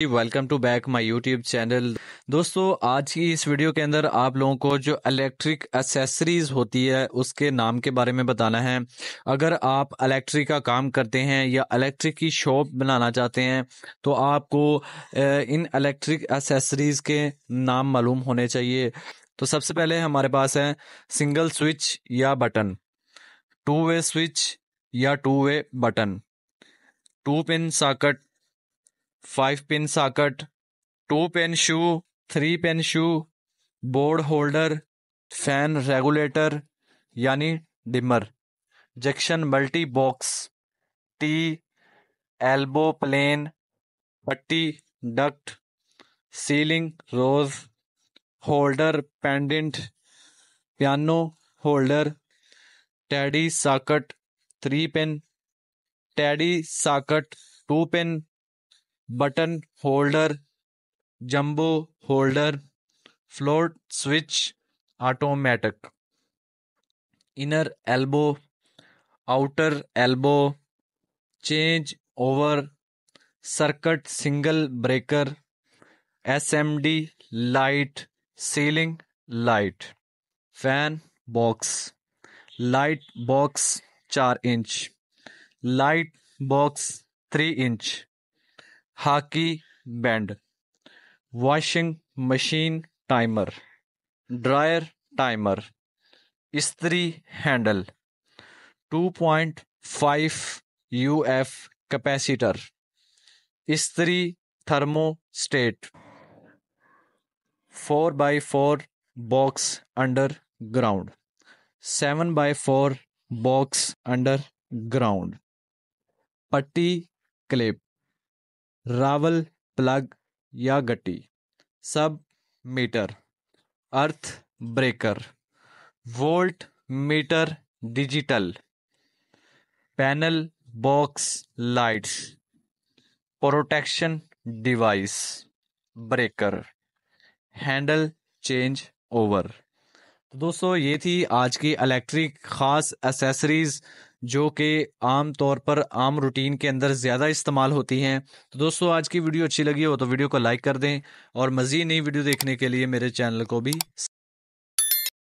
Welcome to back my YouTube channel दोस्तों, आज की इस वीडियो के अंदर आप लोगों को जो इलेक्ट्रिक एसेसरीज होती है, उसके नाम के बारे में बताना है। अगर आप इलेक्ट्रिक का काम करते हैं या इलेक्ट्रिक की शॉप बनाना चाहते हैं तो आपको इन इलेक्ट्रिक एसेसरीज के नाम मालूम होने चाहिए। तो सबसे पहले हमारे पास है सिंगल स्विच या बटन टू वे स्विच या two way button two pin socket five pin socket two pin shoe three pin shoe board holder fan regulator यानी dimmer junction multi box T elbow plain पट्टी duct ceiling rose holder pendant piano holder teddy socket three pin teddy socket two pin button holder, jumbo holder, float switch, automatic. Inner elbow, outer elbow, change over, circuit single breaker, SMD light, ceiling light, fan box, light box चार inch, light box three inch. Hockey band, washing machine timer, dryer timer, इस्त्री handle 2.5 UF capacitor, इस्त्री thermostat 4 by four box under ground 7 by four box under ground पट्टी clip. Rawal, plug या गट्टी। Sub meter. Earth breaker. Volt meter digital. Panel box lights. Protection device. Breaker. Handle change over. तो दोस्तों, ये थी आज की इलेक्ट्रिक ख़ास एसेसरीज़ जो कि आम तौर पर आम रूटीन के अंदर ज़्यादा इस्तेमाल होती हैं। तो दोस्तों, आज की वीडियो अच्छी लगी हो तो वीडियो को लाइक कर दें और मज़ीद नई वीडियो देखने के लिए मेरे चैनल को भी